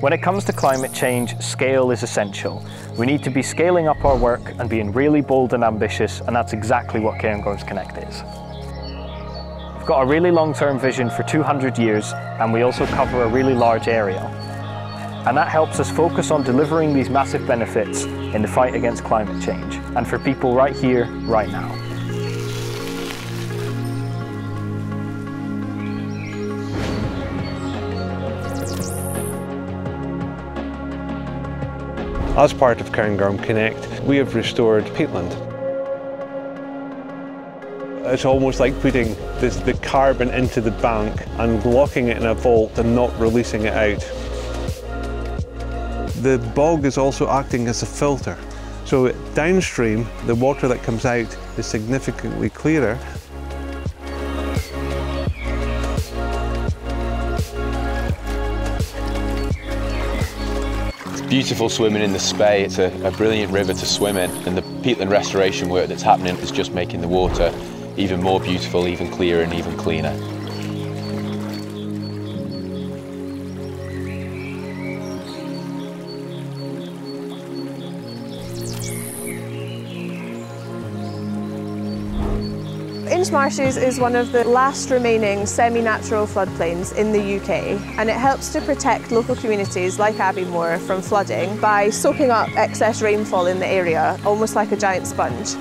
When it comes to climate change, scale is essential. We need to be scaling up our work and being really bold and ambitious, and that's exactly what Cairngorms Connect is. We've got a really long-term vision for 200 years, and we also cover a really large area. And that helps us focus on delivering these massive benefits in the fight against climate change, and for people right here, right now. As part of Cairngorm Connect, we have restored peatland. It's almost like putting this, the carbon into the bank and locking it in a vault and not releasing it out. The bog is also acting as a filter. So downstream, the water that comes out is significantly clearer beautiful swimming in the Spey. It's a, a, brilliant river to swim in and the peatland restoration work that's happening is just making the water even more beautiful, even clearer and even cleaner. Insh Marshes is one of the last remaining semi-natural floodplains in the UK and it helps to protect local communities like Aviemore from flooding by soaking up excess rainfall in the area, almost like a giant sponge.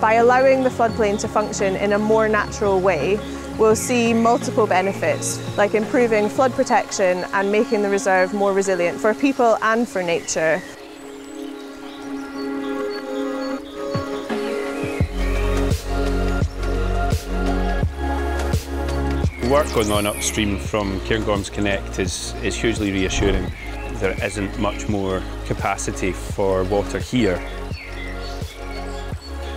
By allowing the floodplain to function in a more natural way, we'll see multiple benefits, like improving flood protection and making the reserve more resilient for people and for nature. Work going on upstream from Cairngorms Connect is, is hugely reassuring. There isn't much more capacity for water here.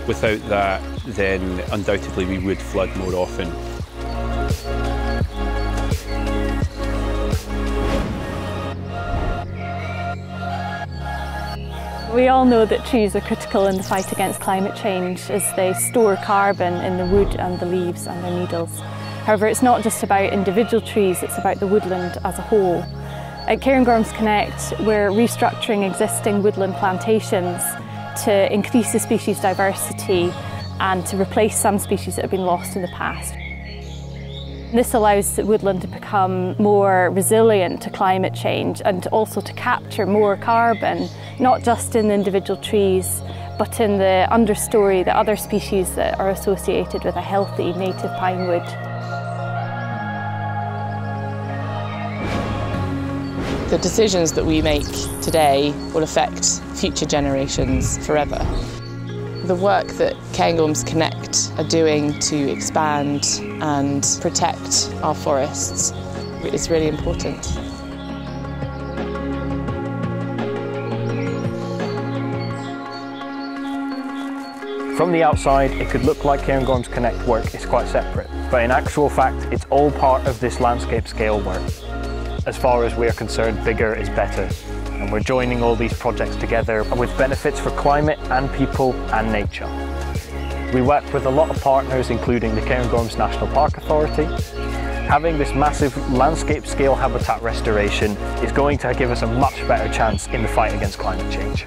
Without that, then undoubtedly we would flood more often. We all know that trees are critical in the fight against climate change as they store carbon in the wood and the leaves and their needles. However, it's not just about individual trees, it's about the woodland as a whole. At Cairngorms Connect, we're restructuring existing woodland plantations to increase the species diversity and to replace some species that have been lost in the past. This allows the woodland to become more resilient to climate change and also to capture more carbon, not just in the individual trees, but in the understory, the other species that are associated with a healthy native pine wood. The decisions that we make today will affect future generations forever. The work that Cairngorms Connect are doing to expand and protect our forests is really important. From the outside, it could look like Cairngorms Connect work is quite separate, but in actual fact, it's all part of this landscape scale work as far as we're concerned, bigger is better. And we're joining all these projects together with benefits for climate and people and nature. We work with a lot of partners, including the Cairngorms National Park Authority. Having this massive landscape scale habitat restoration is going to give us a much better chance in the fight against climate change.